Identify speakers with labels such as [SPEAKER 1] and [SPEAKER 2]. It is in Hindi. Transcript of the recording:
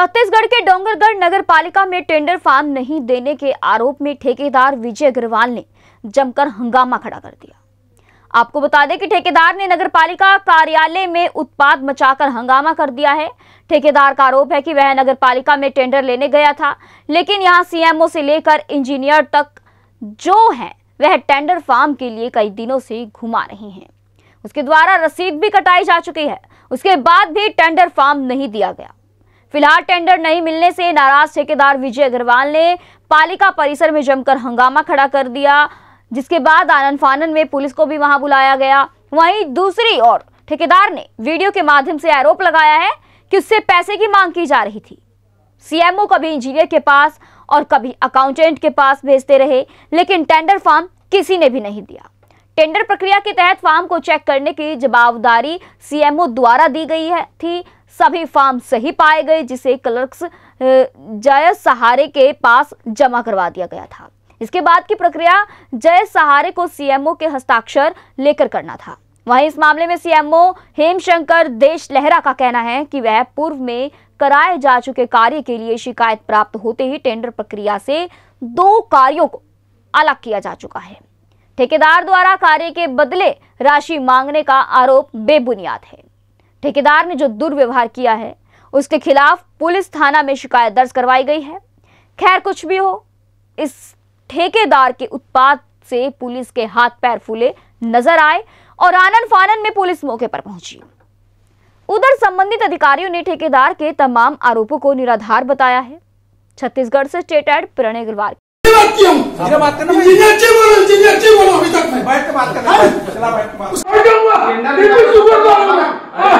[SPEAKER 1] छत्तीसगढ़ के डोंगरगढ़ नगर पालिका में टेंडर फार्म नहीं देने के आरोप में ठेकेदार विजय अग्रवाल ने जमकर हंगामा खड़ा कर दिया। आपको बता दें कि ठेकेदार ने नगर पालिका कार्यालय में उत्पाद मचाकर हंगामा कर दिया है। ठेकेदार का आरोप है कि वह नगर पालिका में टेंडर लेने गया था, लेकिन यहाँ सीएमओ से लेकर इंजीनियर तक जो है, वह टेंडर फार्म के लिए कई दिनों से घुमा रहे हैं। उसके द्वारा रसीद भी कटाई जा चुकी है। उसके बाद भी टेंडर फार्म नहीं दिया गया। फ़िलहाल टेंडर नहीं मिलने से नाराज़ ठेकेदार विजय अग्रवाल ने पालिका परिसर में जमकर हंगामा खड़ा कर दिया, जिसके बाद आनंद फानन में पुलिस को भी वहाँ बुलाया गया। वहीं दूसरी ओर ठेकेदार ने वीडियो के माध्यम से आरोप लगाया है कि उससे पैसे की मांग की जा रही थी। सीएमओ कभी इंजीनियर के पास और कभी अकाउंटेंट के पास भेजते रहे, लेकिन टेंडर फॉर्म किसी ने भी नहीं दिया। टेंडर प्रक्रिया के तहत फार्म को चेक करने की जवाबदारी सीएमओ द्वारा दी गई है, थी। सभी फार्म सही पाए गए, जिसे क्लर्क्स जय सहारे के पास जमा करवा दिया गया था। इसके बाद की प्रक्रिया जय सहारे को सीएमओ के हस्ताक्षर लेकर करना था। वहीं इस मामले में सीएमओ हेमशंकर देश लहरा का कहना है कि वह पूर्व में कराए जा चुके कार्य के लिए शिकायत प्राप्त होते ही टेंडर प्रक्रिया से दो कार्यों को अलग किया जा चुका है। ठेकेदार द्वारा कार्य के बदले राशि मांगने का आरोप बेबुनियाद है। ठेकेदार ने जो दुर्व्यवहार किया है उसके खिलाफ पुलिस थाना में शिकायत दर्ज करवाई गई है। खैर कुछ भी हो इस ठेकेदार के उत्पाद से पुलिस के हाथ पैर फूले नज़र आए और आनंद फानन में पुलिस मौके पर पहुँची। उधर संबंधित अधिकारियों ने ठेकेदार के तमाम आरोपों को निराधार बताया है। छत्तीसगढ़ से स्टेट एड प्रणय अग्रवाल।
[SPEAKER 2] बात